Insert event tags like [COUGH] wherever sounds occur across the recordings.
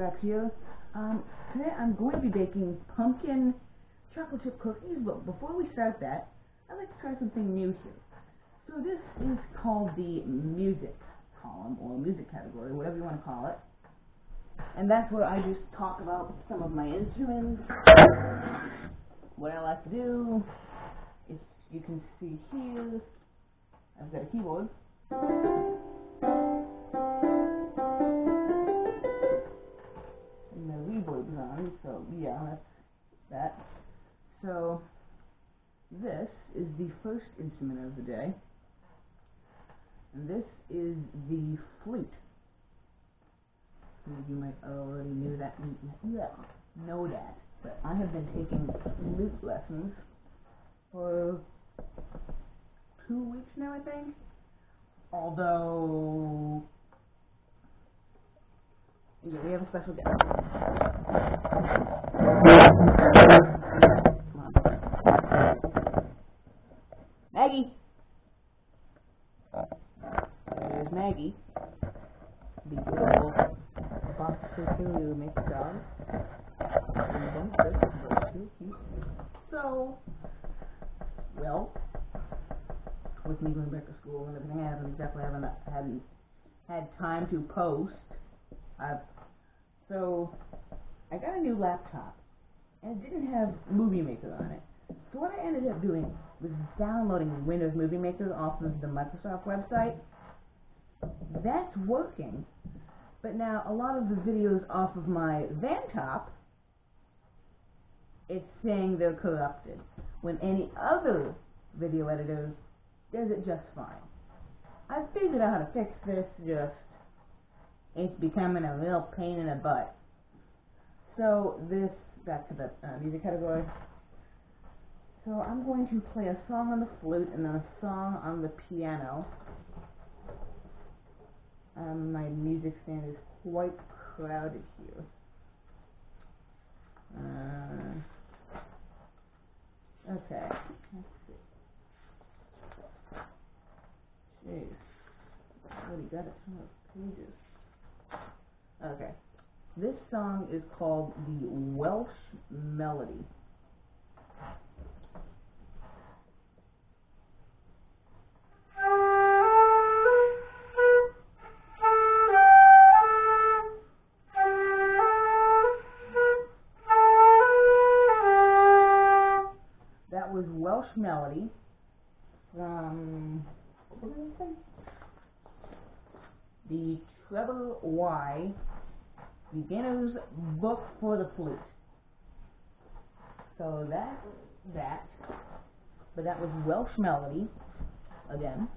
up here. Um, today I'm going to be baking pumpkin chocolate chip cookies, but before we start that, I'd like to try something new here. So this is called the music column, or music category, whatever you want to call it. And that's where I just talk about some of my instruments, what I like to do. If you can see here, I've got a keyboard. The reverb's on, so yeah, that's that. So this is the first instrument of the day. And this is the flute. You might already knew that, yeah, know that. But I have been taking flute lessons for two weeks now, I think. Although, yeah, we have a special guest. Maggie! There's Maggie. The then this is too cute. So, well, with me going back to school and everything, I haven't exactly haven't hadn't had time to post. I've so I got a new laptop and it didn't have Movie Maker on it. So what I ended up doing was downloading Windows Movie Maker off of the Microsoft website. That's working, but now a lot of the videos off of my Vantop, it's saying they're corrupted. When any other video editor does it just fine. I figured out how to fix this, just it's becoming a real pain in the butt. So this, back to the uh, music category. So I'm going to play a song on the flute and then a song on the piano. Um, my music stand is quite crowded here. Uh, okay. Let's see. Jeez. I already got a ton of pages. Okay. This song is called the Welsh Melody. That was Welsh Melody from? The Trevor Wye. Beginner's Book for the Flute. So that's that. But that was Welsh Melody again.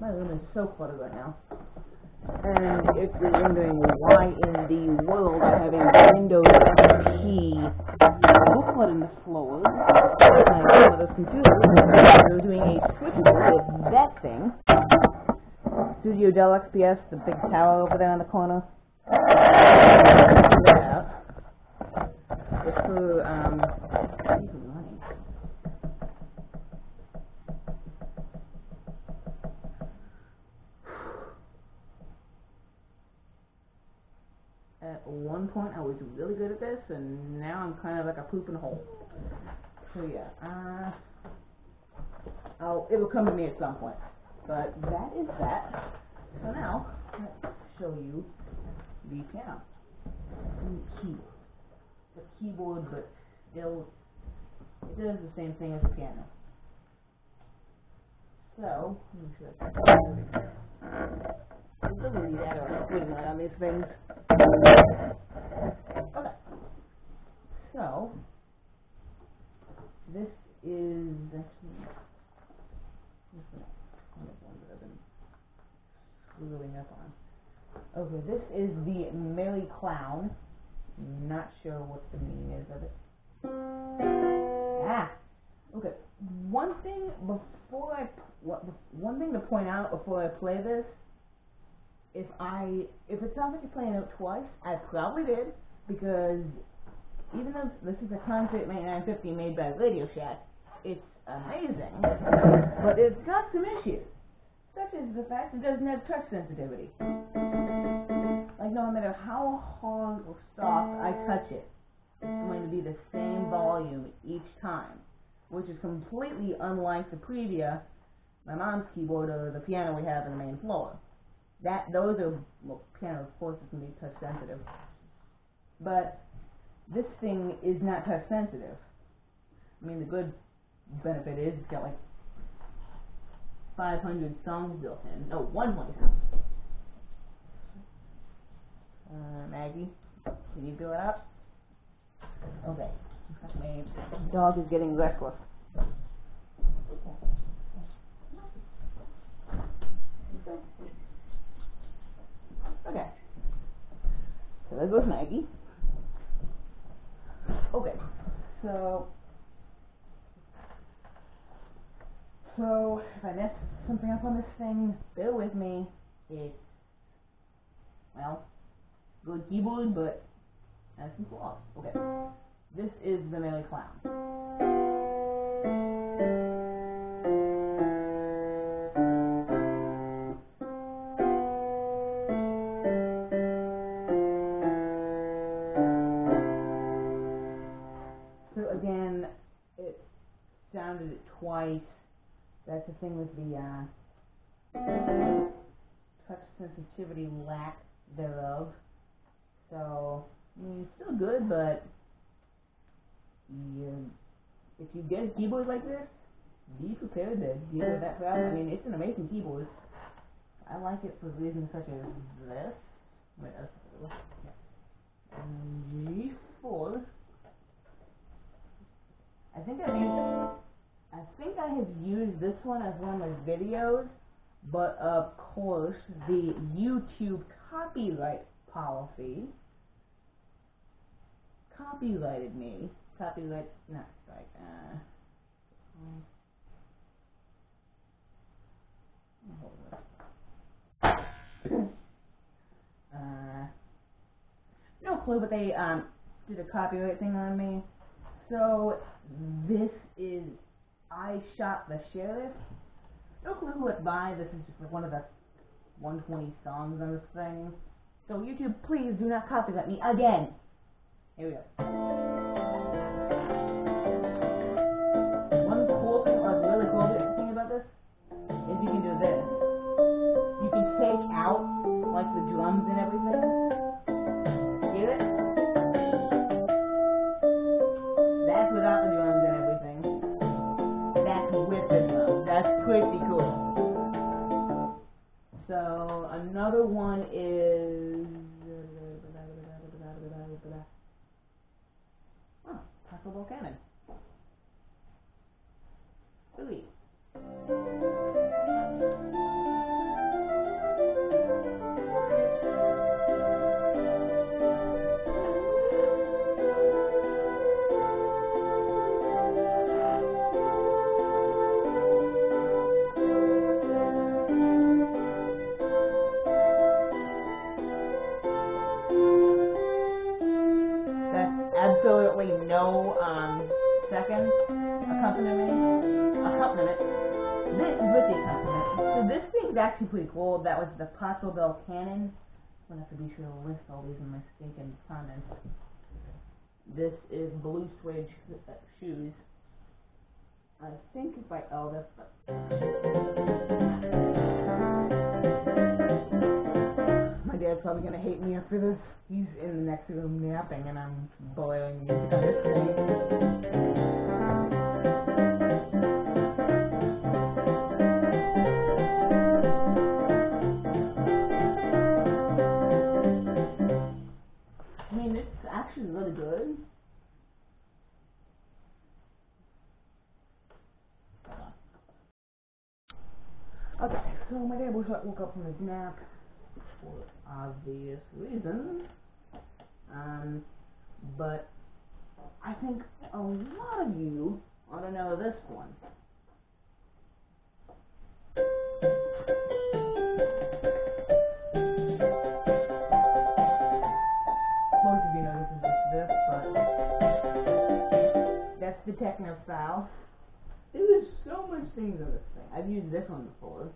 My room is so cluttered right now. And if you're wondering why in the world I have a Windows XP booklet in the floor, my mother's computer, we're doing a switchable with that thing. Studio Dell XPS, the big tower over there in the corner. Yeah. It's for, um, what is it running? At one point, I was really good at this, and now I'm kind of like a poop in a hole. So yeah, uh, I'll, it'll come to me at some point. But that is that. So now, let's show you the piano. And the keyboard. The keyboard, but still, it does the same thing as the piano. So, let me show you. It's a really that or wait a minute on these things. Okay. So, this is actually, what's the one of the ones that I've been gluing up on. Okay, this is the Merry Clown. Not sure what the meaning is of it. Ah, okay. One thing before I one thing to point out before I play this, if I, if it sounds like you're playing it twice, I probably did, because even though this is a concert 9950 made by Radio Shack, it's amazing, but it's got some issues, such as the fact it doesn't have touch sensitivity. Like no matter how hard or soft I touch it, it's going to be the same volume each time, which is completely unlike the Privia, my mom's keyboard or the piano we have on the main floor. That those are well, piano of course is to be touch sensitive, but this thing is not touch sensitive. I mean the good benefit is it's got like 500 songs built in. No, 120 songs. Uh, Maggie, can you it up? Okay. My dog is getting restless. So there goes Maggie. Okay. So So if I mess something up on this thing, bear with me. It's well, good keyboard, but has some flaws. Okay. This is the Melee Clown. The thing with the uh, touch sensitivity lack thereof. So, I mean, it's still good, but you, if you get a keyboard like this, be prepared to deal with that problem. I mean, it's an amazing keyboard. I like it for reasons such as this. Wait, yeah. G4. I think I used, I think I have used this one as one of my videos, but of course the YouTube copyright policy copyrighted me. Copyright, not right. Uh, uh, no clue, but they um did a copyright thing on me. So this is I shot the sheriff. No clue who it's by. This is just one of the 120 songs on this thing. So YouTube, please do not copyright me again. Here we go. One cool thing, or really cool thing about this, is you can do this. You can take out like the drums and everything. Another one is oh, Taco Canon. Actually pretty cool. That was the Pachelbel Canon. I'm gonna have to be sure to list all these in my stinking comments. This is blue suede sh- shoes. I think if I oh that's my dad's probably gonna hate me after this. He's in the next room napping, and I'm boiling music on his. Actually really good. Okay, so my dad woke up from his nap for obvious reasons. Um, but I think a lot of you ought to know this one. Techno style. There's so much things on this thing. I've used this one before.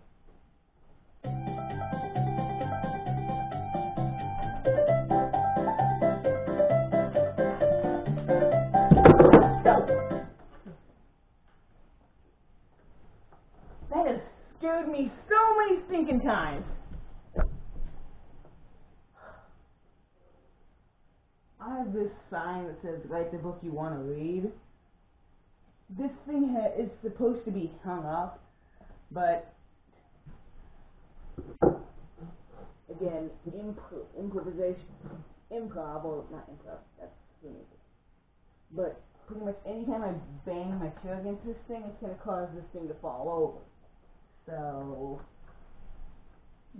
That has scared me so many stinking times. I have this sign that says write the book you want to read. This thing ha- is supposed to be hung up, but again, impro- improvisation, improv, or not improv, that's the music. But pretty much anytime I bang my chair against this thing, it's going to cause this thing to fall over. So,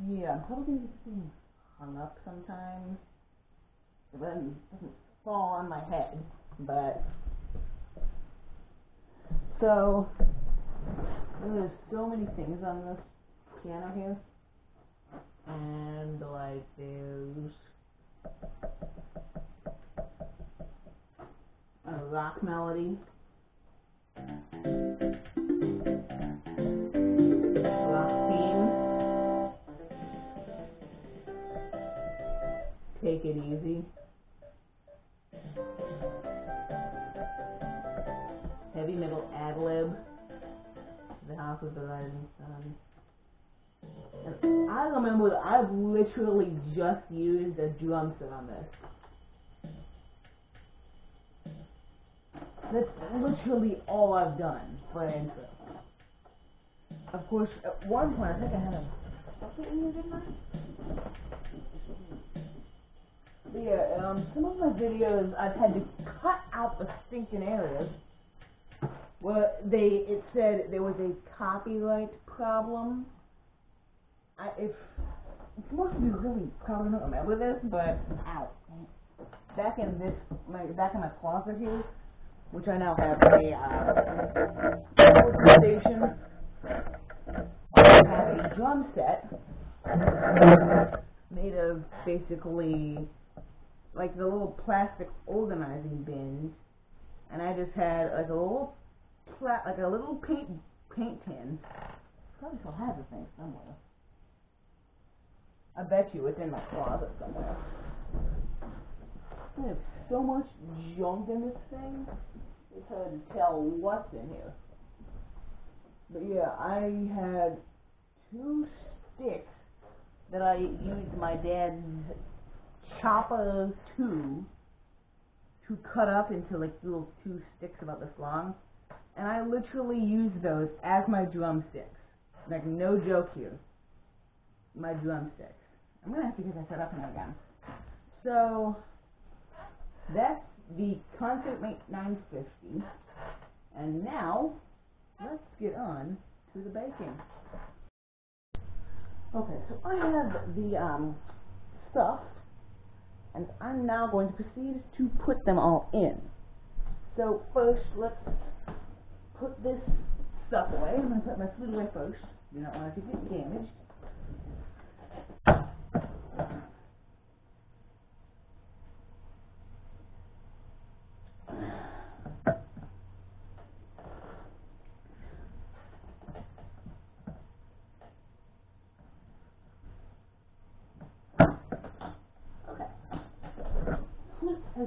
yeah, I'm probably going to thing hung up sometime. It doesn't fall on my head, but. So, there's so many things on this piano here. And, like, there's a rock melody. Rock theme. Take it easy. Metal ad lib. The House of the Rising Sun. And I remember I've literally just used a drum set on this. That's literally all I've done for an intro. Of course, at one point I think I had a bucket in there? But yeah, um, some of my videos I've had to cut out the stinking areas. Well, they it said there was a copyright problem. I if most of you really probably don't remember this, but ow, back in this my back in my closet here, which I now have a uh, station. I have a drum set made of basically like the little plastic organizing bins, and I just had like a little pla- like a little paint paint tin. Probably still have the thing somewhere. I bet you it's in my closet somewhere. I have so much junk in this thing. It's hard to tell what's in here. But yeah, I had two sticks that I used my dad's chopper two to cut up into like little two sticks about this long. And I literally use those as my drumsticks. Like no joke here. My drumsticks. I'm gonna have to get that set up now again. So that's the Concertmate 950. And now let's get on to the baking. Okay, so I have the um, stuff, and I'm now going to proceed to put them all in. So first, let's put this stuff away. I'm going to put my food away first. Do not want it to get damaged.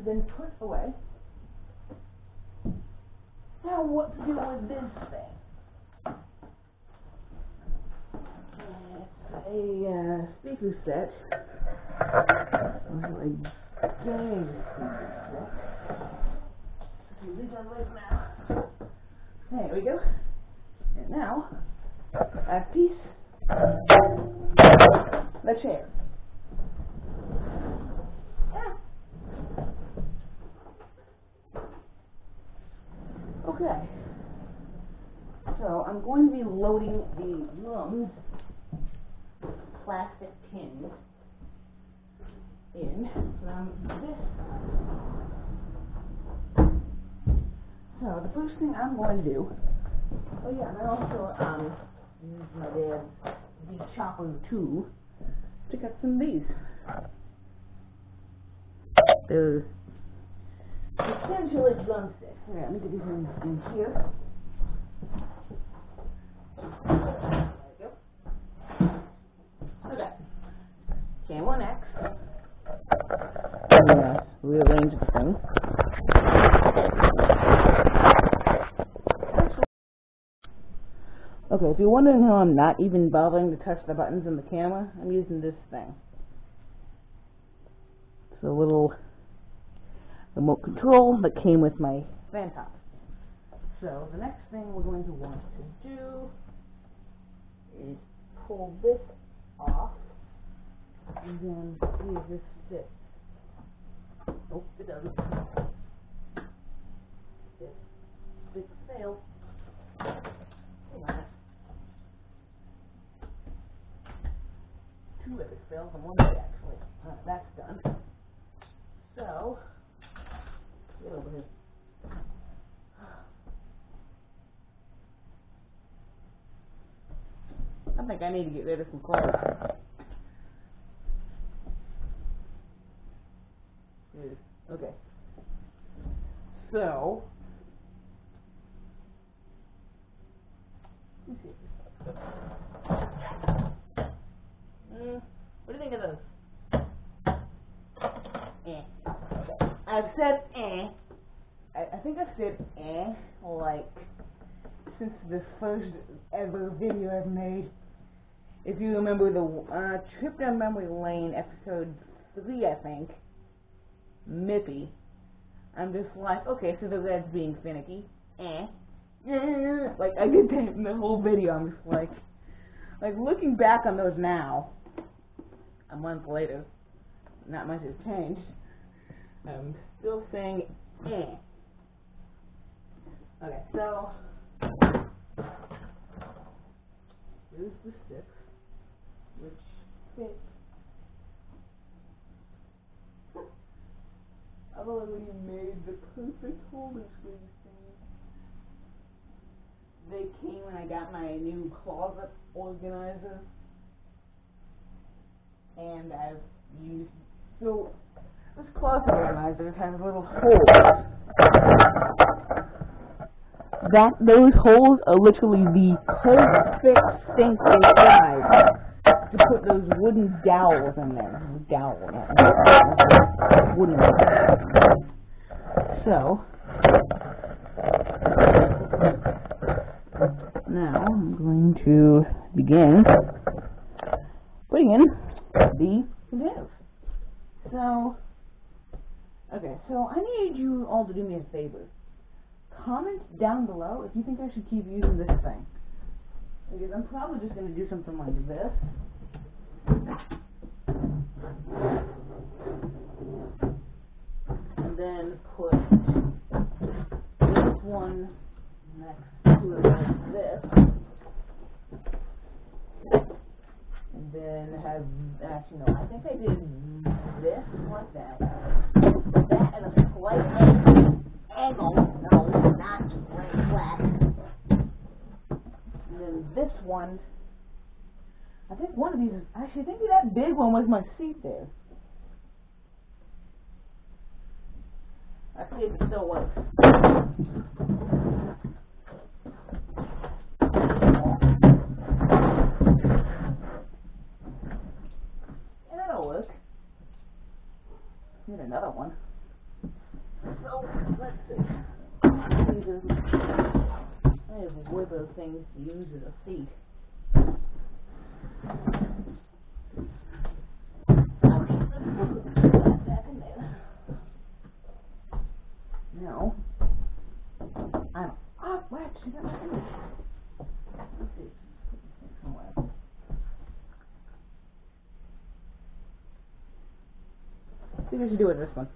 Been put away. Now what to do with this thing? A uh, speaker set. Well, a game speaker set. There we go. And now, a piece, the chair. Ah. Okay. So I'm going to be loading the drums plastic tins in from this side. So the first thing I'm going to do, oh yeah, and I also um used my dad's the chopper too to cut some of these. Those essentially drumsticks. Alright, let me get these in, in here. There we go. Okay. Cam one X. Yeah, rearrange the thing. Okay, if you're wondering how I'm not even bothering to touch the buttons in the camera, I'm using this thing. It's a little remote control that came with my fan top. So the next thing we're going to want to do is pull this off and then see if this fits. Nope, it doesn't. This big fail. Two epic fails and one big actually. Alright, that's done. So, get over here. I think I need to get rid of some clothes. Okay. So, let me see. Mm, what do you think of those? Eh. Okay. I've said eh. I, I think I've said eh like since the first ever video I've made. If you remember the uh, Trip Down Memory Lane episode three, I think. Mippy. I'm just like, okay, so the red's being finicky. Eh. Like I did that in the whole video. I'm just like, like looking back on those now, a month later, not much has changed. I'm still saying eh. Okay, so here's the sticks, which fit. I've already made the perfect hole between thing, They came when I got my new closet organizer, and I've used so this closet organizer has little holes. That those holes are literally the perfect stinking size to put those wooden dowels in there. Dowel, wooden. So now I'm going to begin putting in the containers. So, okay, so I need you all to do me a favor. Comment down below if you think I should keep using this thing. Because I'm probably just going to do something like this. And then put this one next to it like this. And then have, actually no, I think I did this like that. That at a slight angle, this one, I think one of these is, actually I think that big one was my seat there. Let's see it still works. And it'll work. Need another one. So, let's see. I have wibber things to use as a seat. Now, I'm, oh, wait, she got my image. Let's see, thing somewhere. See what should do with this one.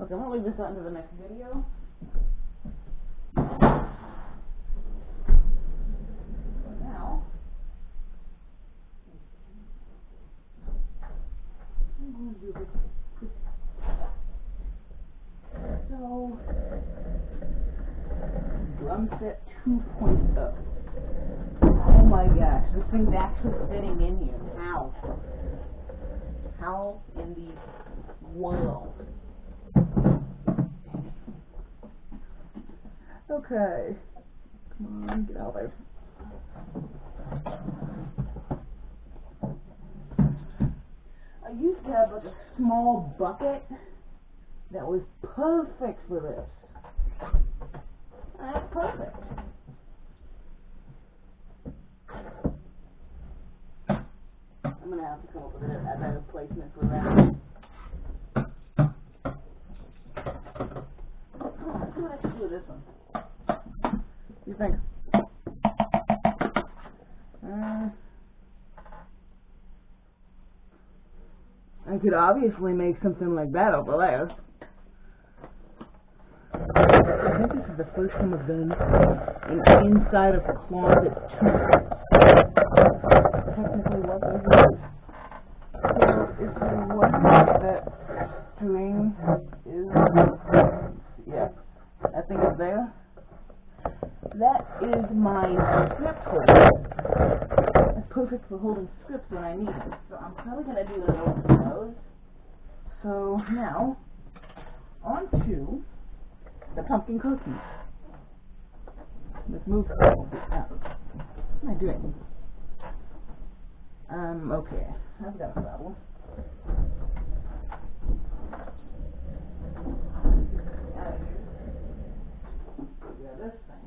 Okay, we'll leave this out into the next video. For now, I'm going to do this. So, drum set 2.0. Oh my gosh, this thing's actually fitting in here. How? How in the world? Okay. Come on, get out there. I used to have like a small bucket that was perfect for this. That's perfect. I'm gonna have to come up with a, better placement for that. Oh, what I do with this one. You think? Uh, I could obviously make something like that over there. I think this is the first time I've done an inside of a closet. Technically, what is it? So, if you wonder that string is, yeah, that thing up there, that is my script holder. It's perfect for holding scripts when I need them. So I'm probably going to do a little of those. So now, on to the pumpkin cookies. Let's move out. What am I doing? Um, okay. I've got a problem. Yeah, this thing.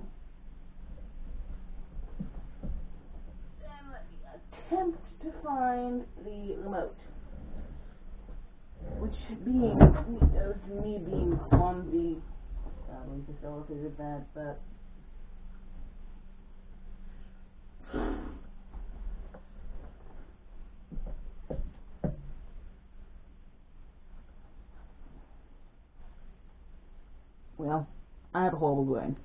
Then let me attempt to find the remote. Which being, uh, me being on the, sadly facilitated that, but Well, I have a horrible brain.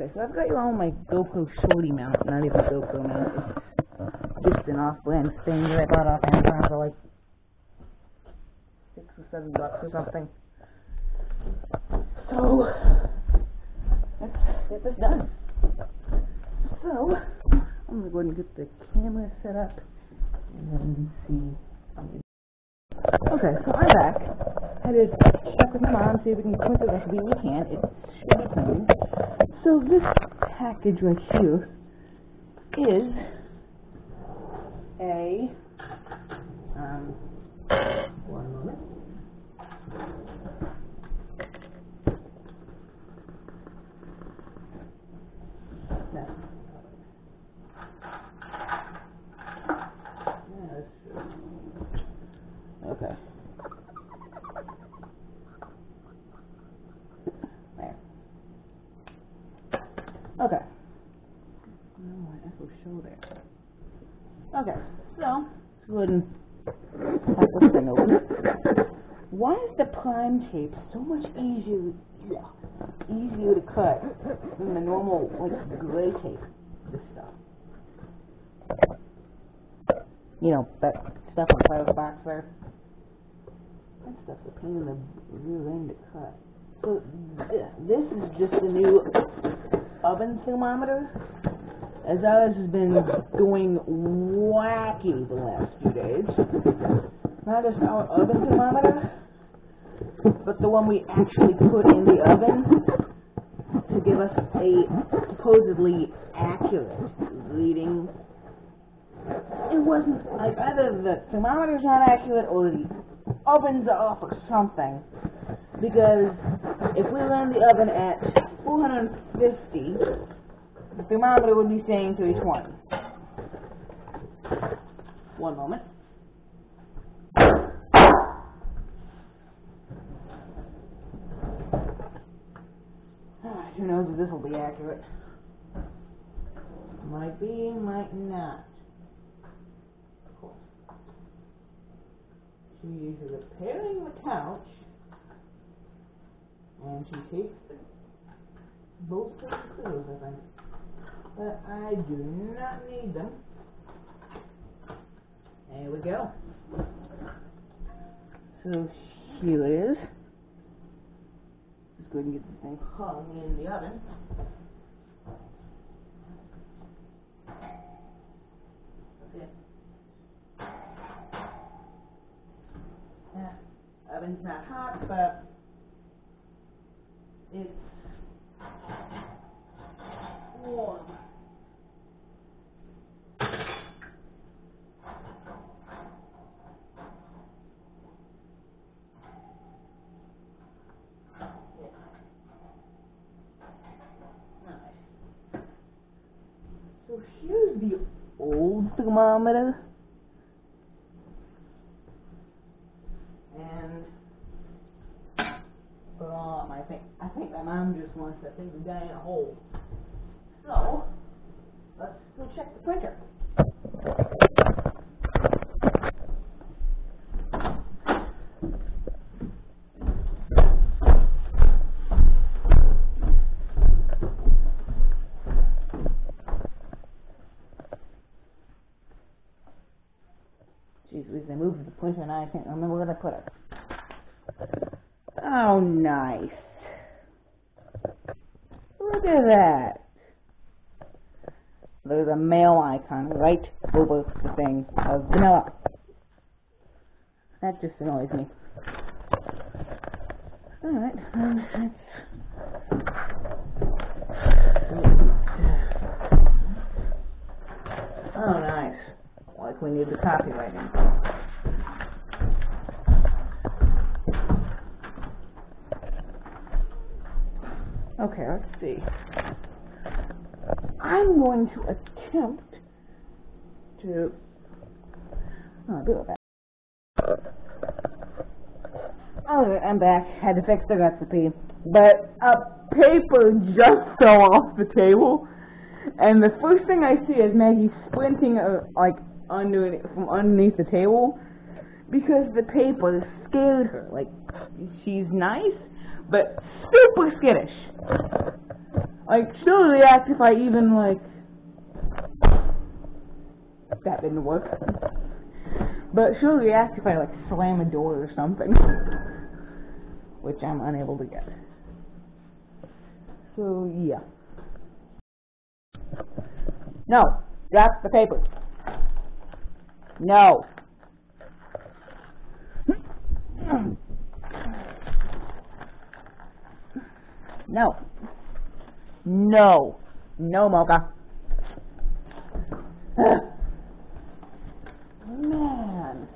Okay, so I've got you on my GoPro Shorty mount, not even GoPro mount. It's just an off-brand thing that I bought off Amazon for like six or seven bucks or something. So, let's get this done. So, I'm gonna go ahead and get the camera set up and then see. Okay, so I'm back. Had to check with my mom, see if we can print the recipe. We can. It should be printed. So this package right here is a um one moment. No. Yeah, that's true. Okay. There. Okay. No, Show there. Okay, so go ahead and this thing open. Why is the prime tape so much easier yeah, easier to cut than the normal like gray tape? This stuff. You know, that stuff on the side of the box there. That stuff's a pain in the rear end to cut. So th- this is just a new oven thermometer. As ours has been going wacky the last few days. Not just our oven thermometer, but the one we actually put in the oven to give us a supposedly accurate reading. It wasn't like either the thermometer's not accurate or the oven's off or something. Because if we ran the oven at 450, the thermometer would be saying 320. One One moment. Who knows if this will be accurate? Might be, might not. She is repairing the couch, and she takes both of the screws, I think. But I do not need them. There we go. So here it is. go ahead and get this thing hung in the oven. Okay. Yeah, oven's not hot, but it's warm. Alright. So here's the old thermometer. And um, I think I think my mom just wants to think the guy in a hole. So let's go check the printer. That. There's a mail icon right over the thing of vanilla. That just annoys me. Alright, um, that's... Oh, nice. Like we need the copy right now. Okay, let's see. I'm going to attempt to. Oh, right back. Alright, I'm back. Had to fix the recipe. But a paper just [LAUGHS] fell off the table. And the first thing I see is Maggie sprinting uh, like under from underneath the table because the paper scared her. Like she's nice, but super skittish. Like she'll react if I even like that didn't work. But she'll react if I like slam a door or something, [LAUGHS] which I'm unable to get. So yeah. No, drop the paper. No. No. No. No, Mocha. Man.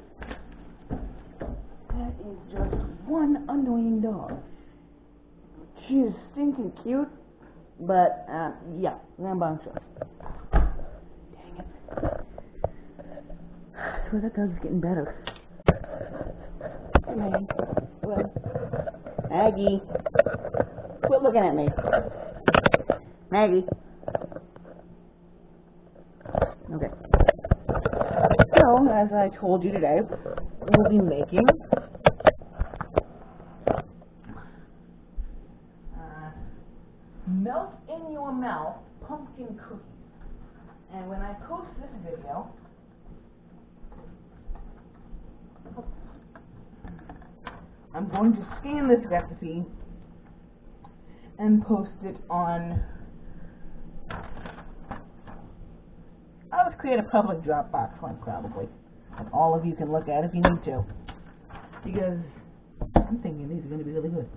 That is just one annoying dog. She's stinking cute, but, uh, yeah, rambunctious. Dang it. I swear that dog's getting better. Come. Well, Maggie. Quit looking at me. Maggie. Okay. So, as I told you today, we'll be making uh, melt in your mouth pumpkin cookies. And when I post this video, I'm going to scan this recipe and post it on. I'll just create a public Dropbox link probably. And all of you can look at if you need to. Because I'm thinking these are going to be really good.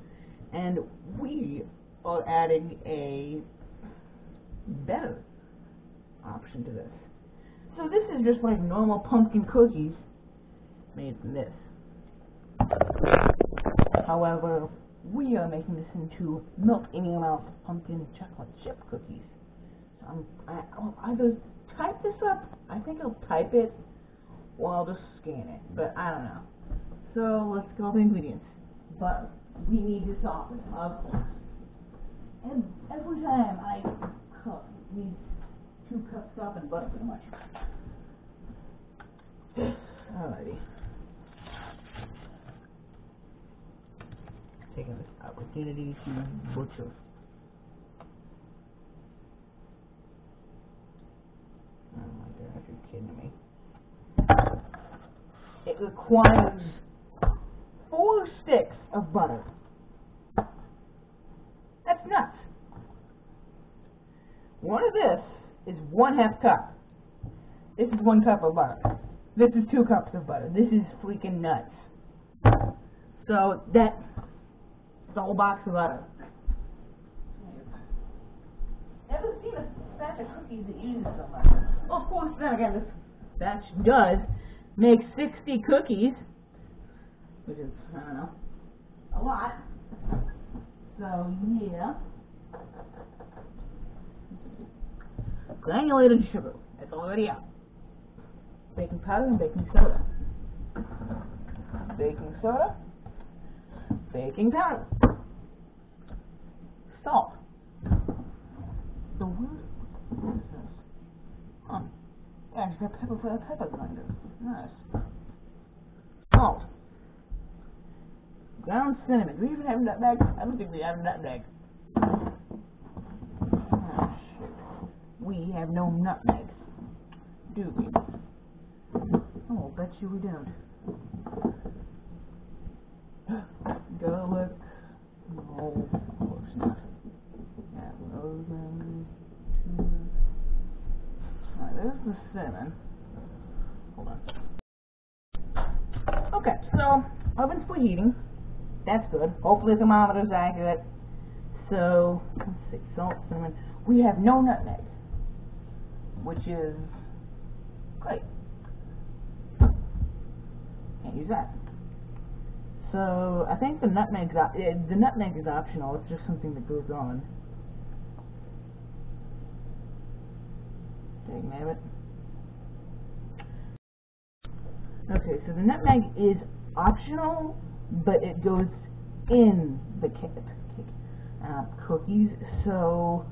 And we are adding a better option to this. So this is just like normal pumpkin cookies made from this. However, we are making this into milk any amount of pumpkin chocolate chip cookies. So I'm, I, I'll either type this up, I think I'll type it, or I'll just scan it, but I don't know. So let's go over the ingredients. But we need this often, of course. And every time I cook, it needs two cups softened butter pretty much. [SIGHS] Alrighty. taking this opportunity to butcher. Oh my god, you're kidding me. It requires four sticks of butter. That's nuts. One of this is one half cup. This is one cup of butter. This is two cups of butter. This is freaking nuts. So that the whole box of butter. Never seen a batch of cookies that uses so much. Well, of course, then again, this batch does make 60 cookies, which is, I don't know, a lot. So, yeah. Granulated sugar. It's already out. Baking powder and baking soda. Baking soda. Baking powder. Salt. So what is this? Huh. Yeah, it's pepper for a pepper grinder. Nice. Salt. Ground cinnamon. Do we even have nutmeg? I don't think we have nutmeg. Oh, ah, shoot. We have no nutmeg. Do we? Oh, bet you we don't. [GASPS] Garlic. No, of course not. Alright, there's the cinnamon. Hold on. Okay, so oven's preheating. That's good. Hopefully the thermometer's accurate. So, let's see, salt, cinnamon. We have no nutmeg, which is great. Can't use that. So, I think the nutmeg's op- uh, the nutmeg is optional. It's just something that goes on. Dang. Okay, so the nutmeg is optional, but it goes in the kit, uh, cookies. So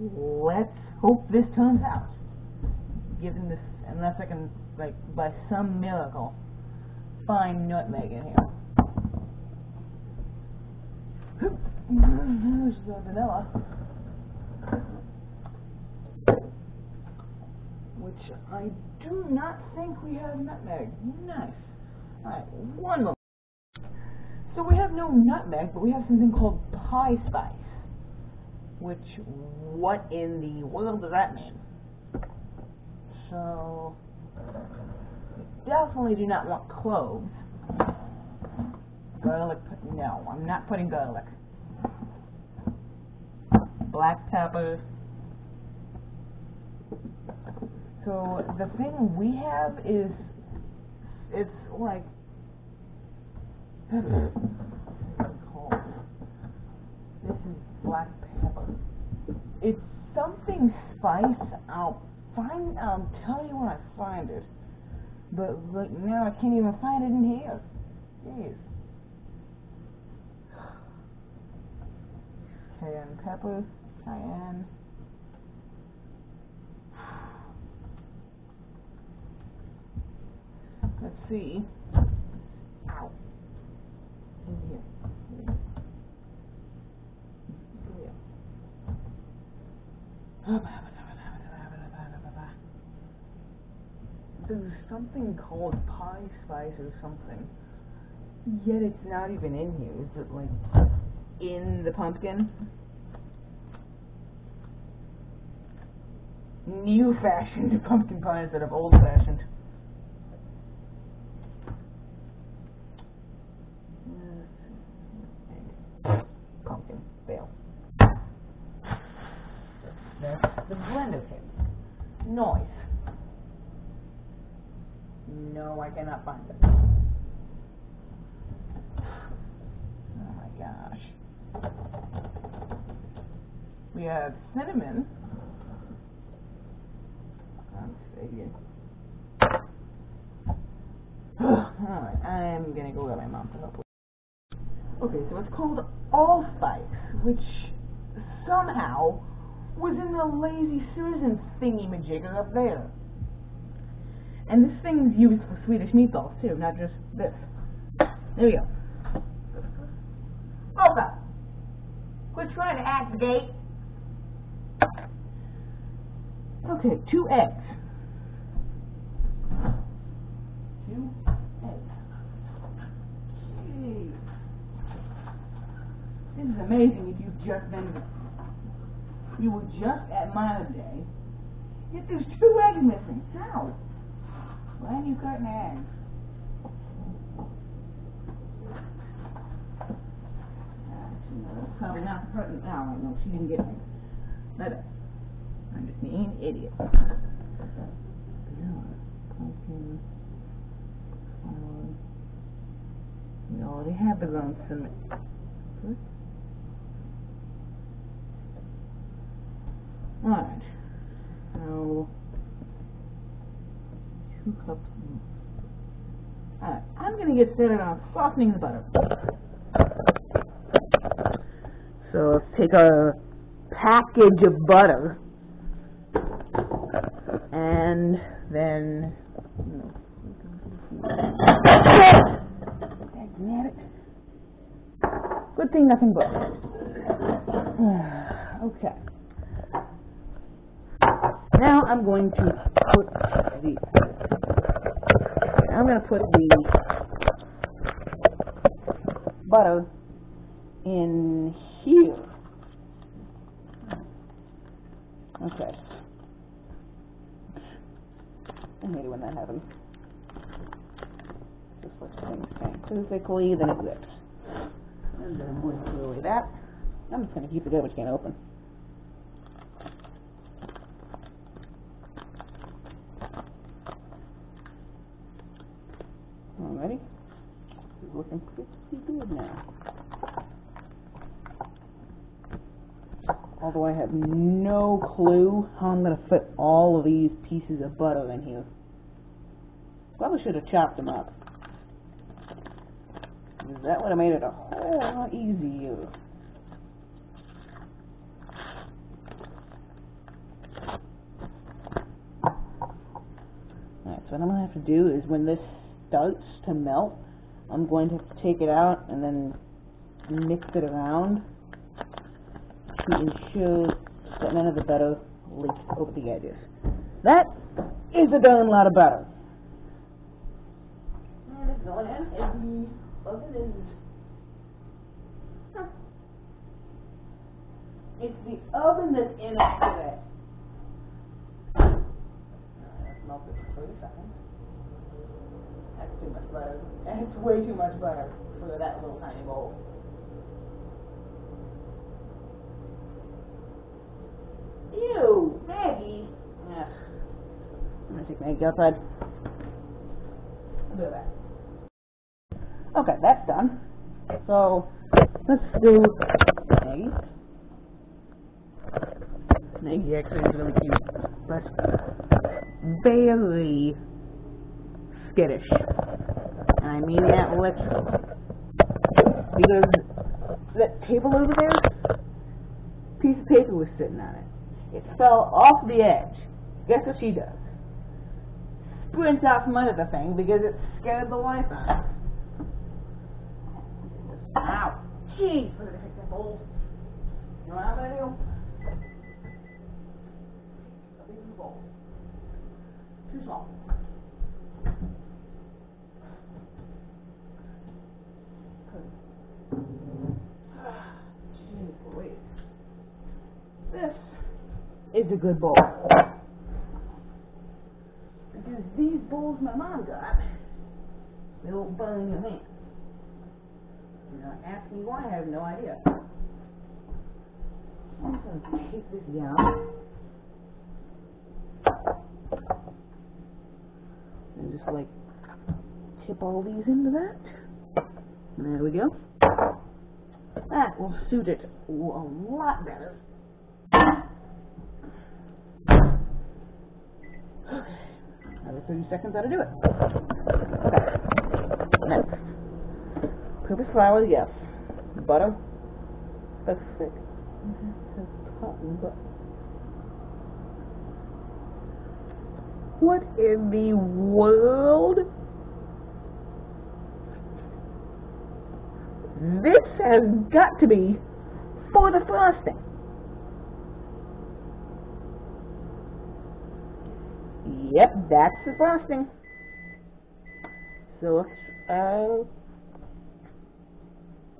let's hope this turns out. Given this, unless I can, like, by some miracle, find nutmeg in here. There's the vanilla. Which I do not think we have nutmeg. Nice. Alright, one more. So we have no nutmeg, but we have something called pie spice. Which, what in the world does that mean? So, definitely do not want cloves. Garlic, no, I'm not putting garlic. Black pepper. So the thing we have is, it's like? This is black pepper. It's something spice. I'll find. I'll tell you when I find it. But like now, I can't even find it in here. Jeez. Cayenne pepper, cayenne. Let's see. In. Here. There's something called pie spice or something. Yet it's not even in here. Is it like in the pumpkin? New fashioned [LAUGHS] pumpkin pie instead of old fashioned. Pumpkin fail. That's the blender kit. Noise. No, I cannot find it. Oh my gosh. We have cinnamon. I'm saving. Alright, I'm gonna go get my mom to help Okay, so it's called allspice, which somehow was in the Lazy Susan thingy-majigger up there. And this thing's used for Swedish meatballs too, not just this. There we go. Boca! Quit trying to act gate. Okay, two eggs. Two eggs. Jeez. This is amazing if you've just been You were just at Mother's Day. Yet there's two eggs missing. How? Why are you cutting eggs? Probably not the person. Oh, I know. She didn't get me. Let us. I'm just being an idiot. Pumpkin. We already have the cement. Good. Alright. So, two cups. Alright, I'm gonna get started on softening the butter. So let's take a package of butter and then Good thing nothing but. [SIGHS] okay. Now I'm going to put the I'm going to put the butter in here. Okay. I hate it when that happens. Just let things stand physically, then it zips. And then to throw away that. I'm just going to keep the garbage can open. Is looking pretty good now. Although I have no clue how I'm going to fit all of these pieces of butter in here. Probably should have chopped them up. That would have made it a whole lot easier. Alright, so what I'm going to have to do is when this starts to melt, I'm going to take it out and then mix it around to ensure that none of the butter leaks over the edges. That is a darn lot of butter. And it's going in, and the oven is... Huh. It's the oven that's in it today. Let's melt it for 30 seconds. That's too much butter. That's way too much butter for that little tiny bowl. Ew, Maggie. Ugh. I'm gonna take Maggie outside. I'll do that. Okay, that's done. So let's do Maggie. Maggie actually is really cute, but very skittish. And I mean that literally. Because that table over there, piece of paper was sitting on it. It fell off the edge. Guess what she does? Sprints out from under the thing because it scared the life out of her. Ow! Jeez. You know what I'm gonna do? Leave the bowl. Too small. Jeez Louise. This is a good bowl. Because these bowls my mom got, they won't burn your hand. You know, ask me why, I have no idea. I'm just gonna take this down. And just like tip all these into that. There we go. That will suit it a lot better. Okay. Another 30 seconds how to do it. Okay. Next. Purpose flour, yes. Butter. That's thick. Cotton, but what in the world? This has got to be for the frosting. Yep, that's the frosting. So uh,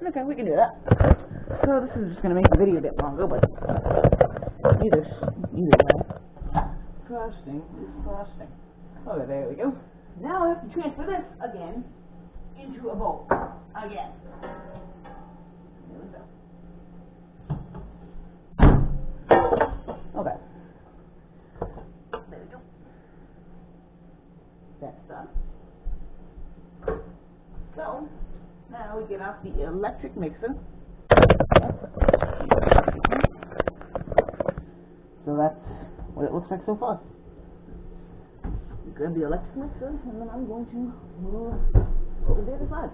okay, we can do that. So this is just going to make the video a bit longer, but either either way. is Disgusting. Okay, there we go. Now I have to transfer this again into a bowl. Again. So, now we get out the electric mixer. So that's what it looks like so far. Grab the electric mixer, and then I'm going to move over to the other side.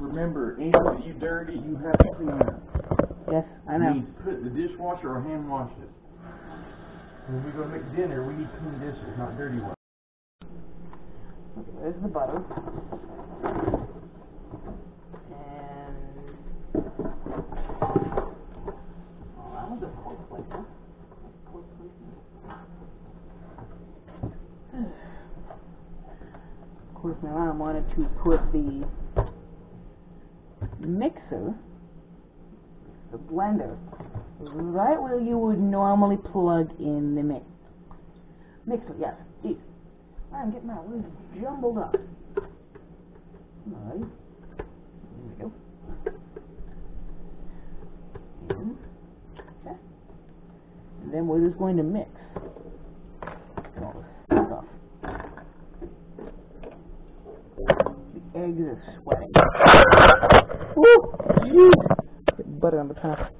Remember, anything that you dirty, you have to clean up. Yes, I You know. need to put the dishwasher or hand wash it. When we go to make dinner, we need clean dishes, not dirty ones. There's the butter. Course, my mom wanted to put the mixer, the blender, right where you would normally plug in the mix. Mixer, yes. Geez. I'm getting my words jumbled up. Alright. There we go. And, then we're just going to mix all this stuff. The eggs are sweating. Woo! Jeez! Butter on the top.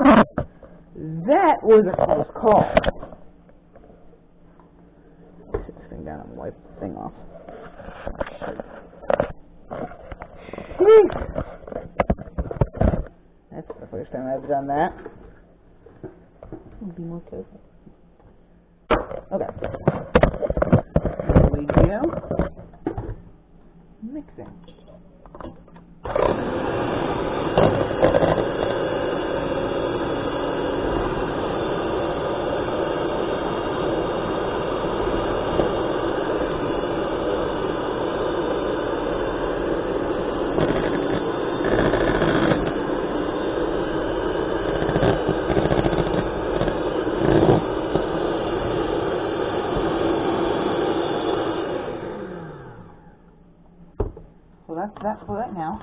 That was a close call. Sit this thing down and wipe the thing off. Jeez. That's the first time I've done that. I'll be more careful. Okay. There we go. Mixing. So that's that for that now.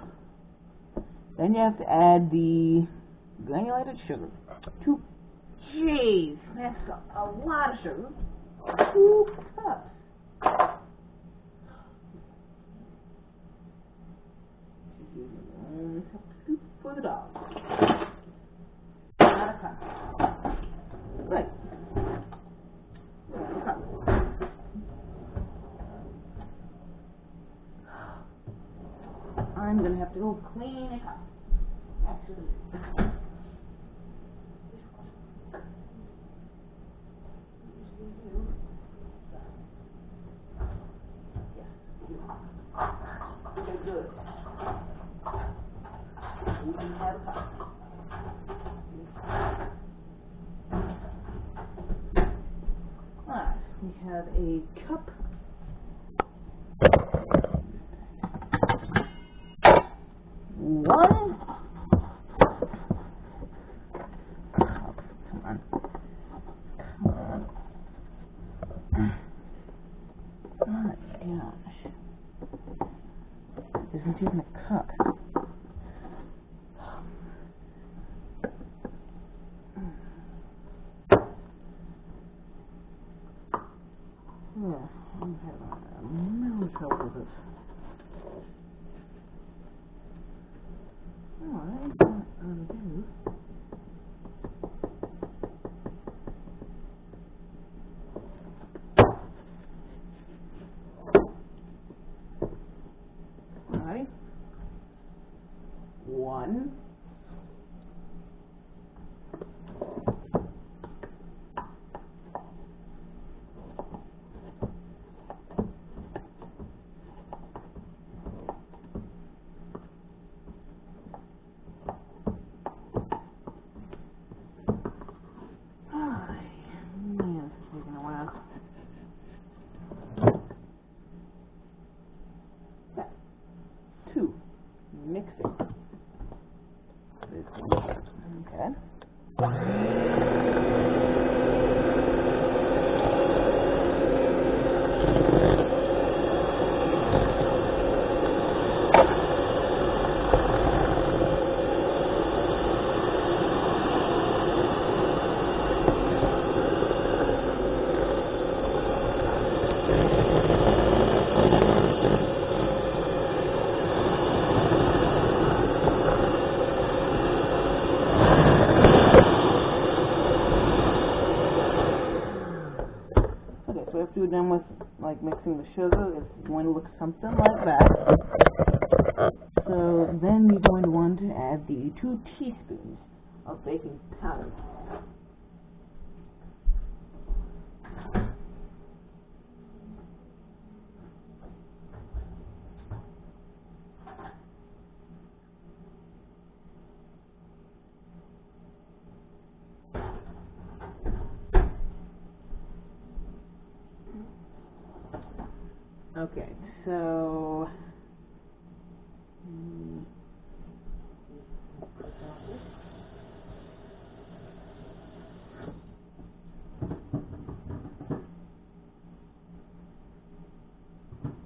Then you have to add the granulated sugar. Two. Jeez, that's a, a lot of sugar. Two cups. One cup soup for the dog. Not a cup. Right. One cup. I'm gonna have to go clean it up. Actually. Yes, you are. Okay, good. We can have a cup. Alright, we have a cup one. Come on. Come on. Oh my gosh. Isn't even a cup. Yeah, I'm having a little trouble with this. Alright, undo. Alright. One. Ay, man, it's taking a while. You're done with like mixing the sugar, it's going to look something like that. So then you're going to want to add the two teaspoons of baking powder. Okay, so. mm,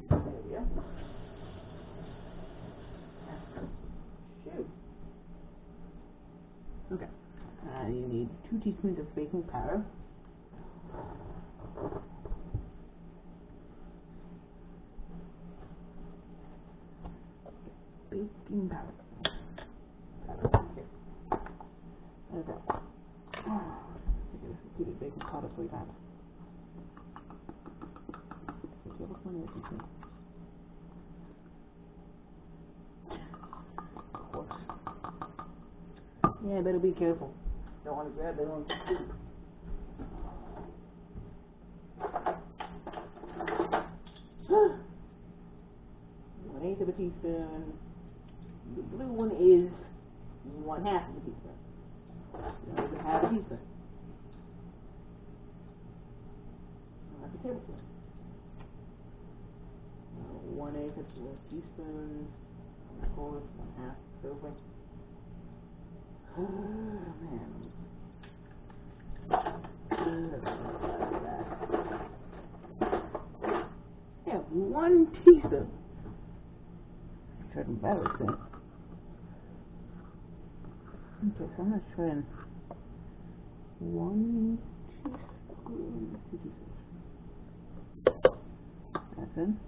There we go. Shoot. Okay. Uh, you need two teaspoons of baking powder. baking powder. Yeah, better be careful. Want to grab the wrong. [SIGHS] One eighth of a teaspoon. The blue one is one half of a teaspoon. The other half a teaspoon. Half a tablespoon. One eighth of a teaspoon. Of course, one half. Perfect. [SIGHS] Oh man. Yeah, one teaspoon. Certain better soon. Okay, so I'm gonna try and one teaspoon. That's in.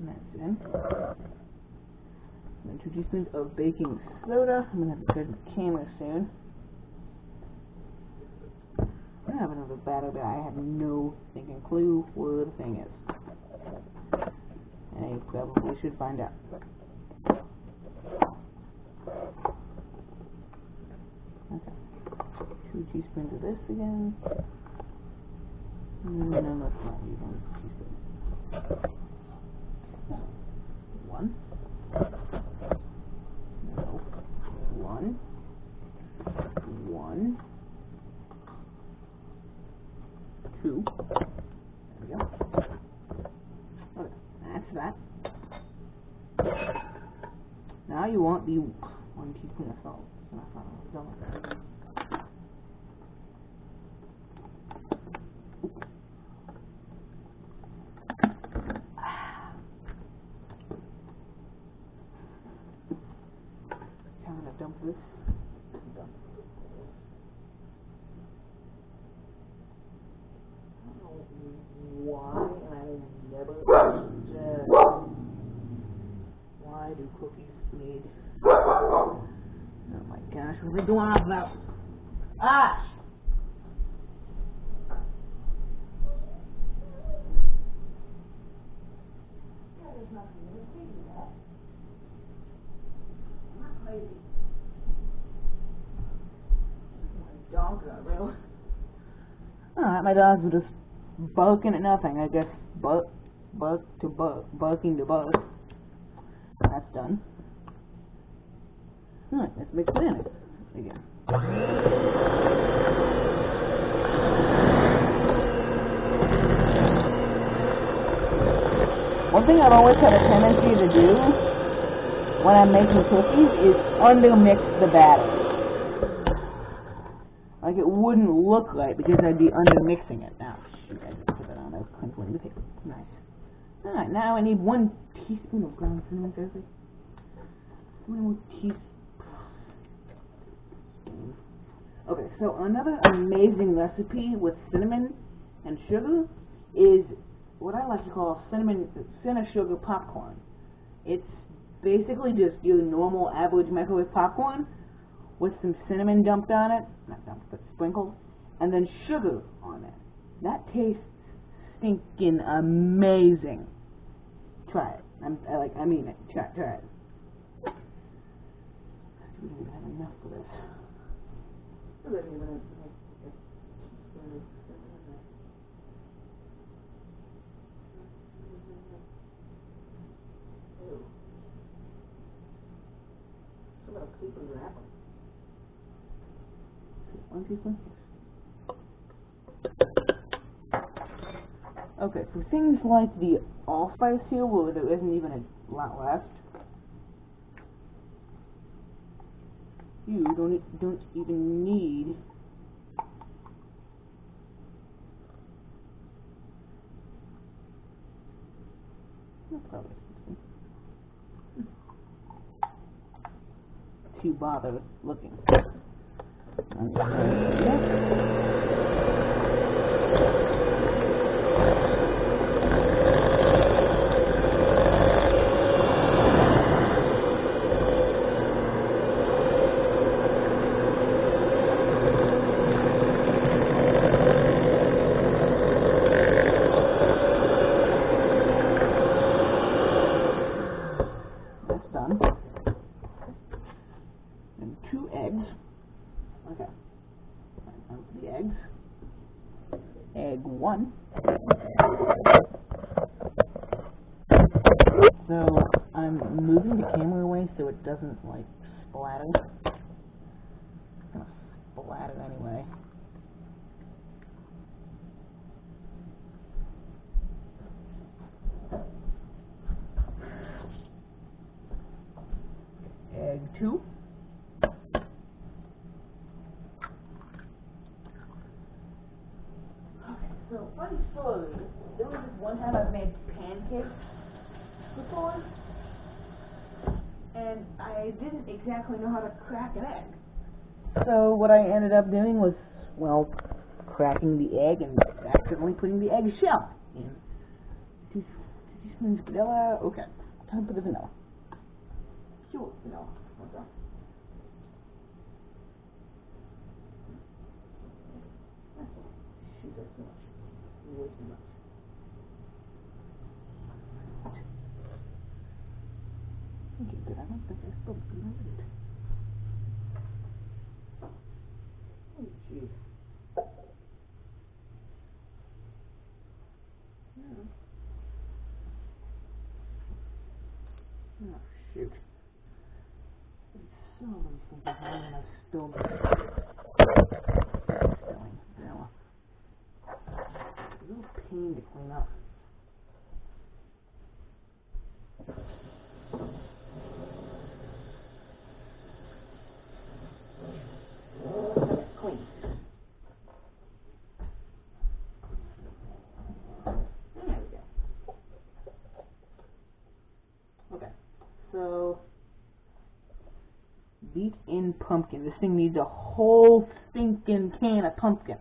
That's in. Teaspoons of baking soda. I'm gonna have to turn the camera soon. I have another batter, but I have no thinking clue where the thing is. And I probably should find out. Okay. Two teaspoons of this again. No, no, not teaspoon. One. No. One. One. Two. There we go. Okay, that's that. Now you want the one teaspoon of salt. So I thought I was with that. Time to dump this. Dump. I don't know why, and I will never understand why do cookies need. Oh my gosh, what are we doing off about? Ah! Alright, my dogs were just barking at nothing. I guess bark, bark to bark, barking to bark. That's done. Alright, let's mix it in again. One thing I've always had a tendency to do when I'm making cookies is undermix the batter. Like it wouldn't look right because I'd be undermixing it. Now, shoot, I just put that on. I was crinkling the paper. Nice. Alright, now I need one teaspoon of ground cinnamon jerky. One more teaspoon. Okay, so another amazing recipe with cinnamon and sugar is what I like to call cinnamon cinnamon sugar popcorn. It's basically just your normal average microwave popcorn with some cinnamon dumped on it, not dumped, but sprinkled, and then sugar on it. That tastes stinking amazing. Try it. I'm, I like. I mean it. Try, try it. We don't even have enough for this. It doesn't even have- Ew. Some little paper One teaspoon. Okay, for things like the off allspice here, where there isn't even a lot left, you don't don't even need That's probably a teaspoon. to bother looking. I'm just gonna- yeah. That's done. And two eggs. Okay. Time for the eggs. Egg one. So I'm moving the camera away so it doesn't like splatter. It's gonna splatter anyway. Egg two. Okay, so funny story. There was this one time I made pancakes before, and I didn't exactly know how to crack an egg. So what I ended up doing was, well, cracking the egg and accidentally putting the egg shell in. Two, teaspoons vanilla. Okay, time for the vanilla. Vanilla. Okay. I don't think I spilled the it. Oh, jeez. Yeah. Oh, shoot. There's so many things behind vanilla. It's a real pain to clean up. Okay, clean. There we go. Okay, so beat in pumpkin. This thing needs a whole stinking can of pumpkin.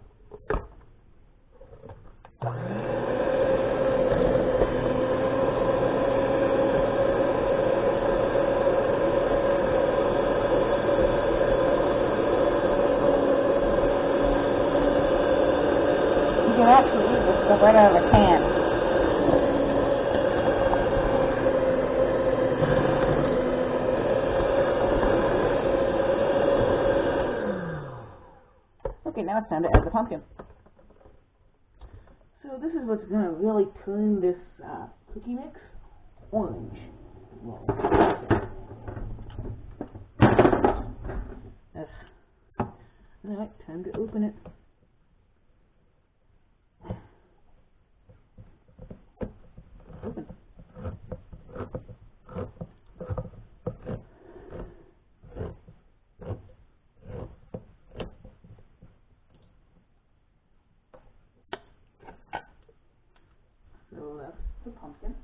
You can actually eat this stuff right out of a can. Okay, now it's time to add the pumpkin. So this is what's gonna really turn this uh, cookie mix orange. Well, Yes. Alright, time to open it. Open. So that's the pumpkin.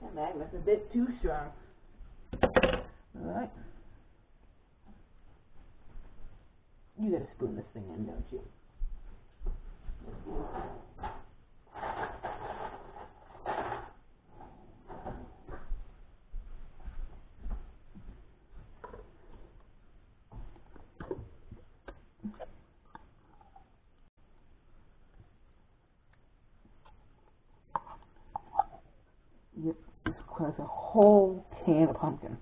That magnet's a bit too strong. Alright. You gotta spoon this thing in, don't you? Yep, this requires a of pumpkin.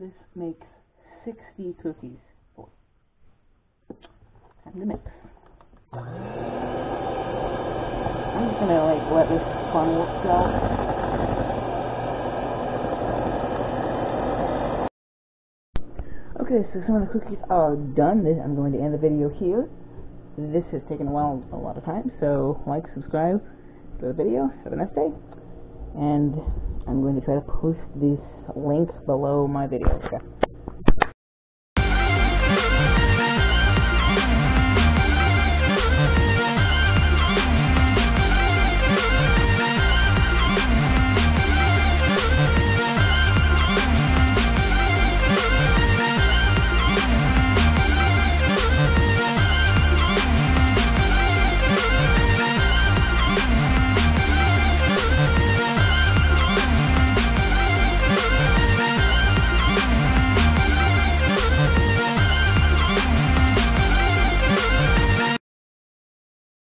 This makes 60 cookies. Time to mix. I'm just gonna like let this funnel go. Okay, so some of the cookies are done. I'm going to end the video here. This has taken a while, a lot of time, so like, subscribe to the video. Have a nice day. And I'm going to try to post this link below my video. Okay.